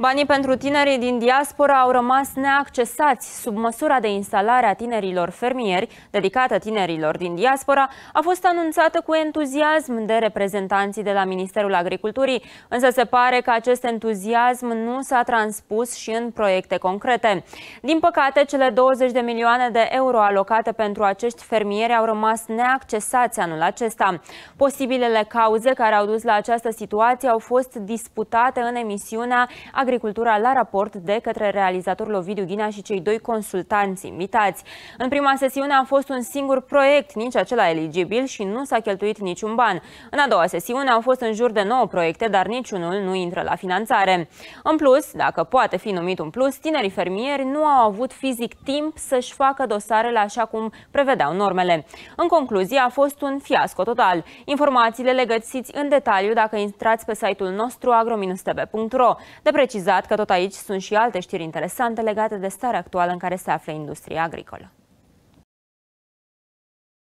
Banii pentru tinerii din diaspora au rămas neaccesați. Sub măsura de instalare a tinerilor fermieri, dedicată tinerilor din diaspora, a fost anunțată cu entuziasm de reprezentanții de la Ministerul Agriculturii, însă se pare că acest entuziasm nu s-a transpus și în proiecte concrete. Din păcate, cele 20 de milioane de euro alocate pentru acești fermieri au rămas neaccesați anul acesta. Posibilele cauze care au dus la această situație au fost disputate în emisiunea Agricultura la raport de către realizatorul Ovidiu Ghinea și cei doi consultanți invitați. În prima sesiune a fost un singur proiect, nici acela eligibil și nu s-a cheltuit niciun ban. În a doua sesiune au fost în jur de 9 proiecte, dar niciunul nu intră la finanțare. În plus, dacă poate fi numit un plus, tinerii fermieri nu au avut fizic timp să-și facă dosarele așa cum prevedeau normele. În concluzie, a fost un fiasco total. Informațiile le găsiți în detaliu dacă intrați pe site-ul nostru agrominustv.ro. De precis precizat că tot aici sunt și alte știri interesante legate de starea actuală în care se află industria agricolă.